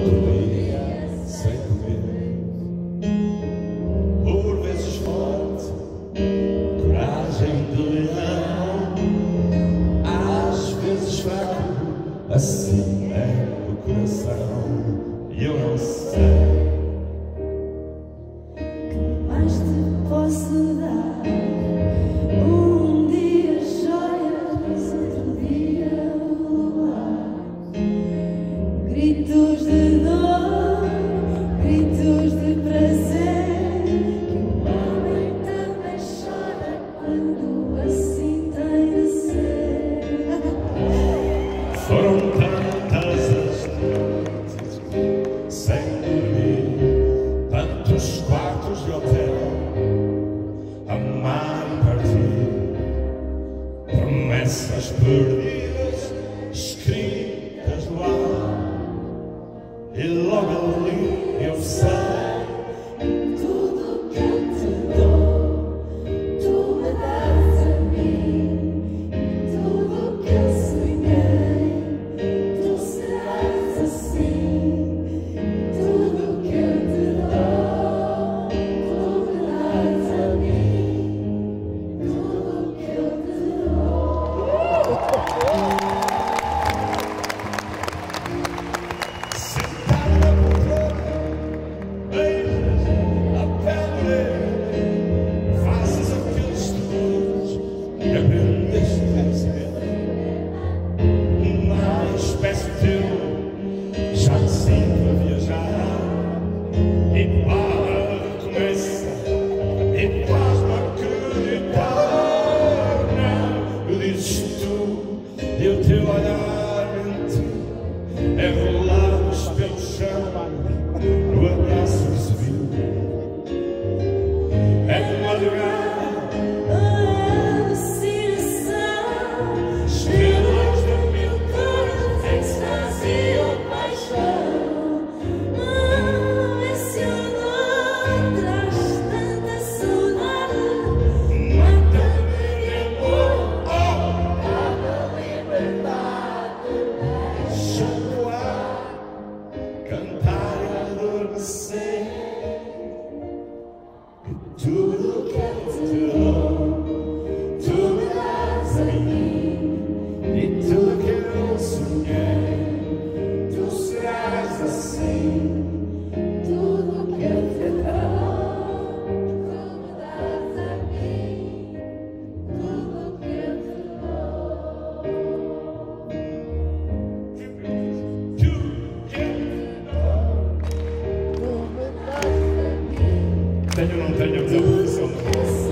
todo bem, sem poder, por vezes forte, coragem de leão, às vezes fraco, assim é o coração, eu não sei que mais te posso dar. Um dia jóias, outro dia o luar, gritos Sorong tenho, não tenho a melhor posição do mundo.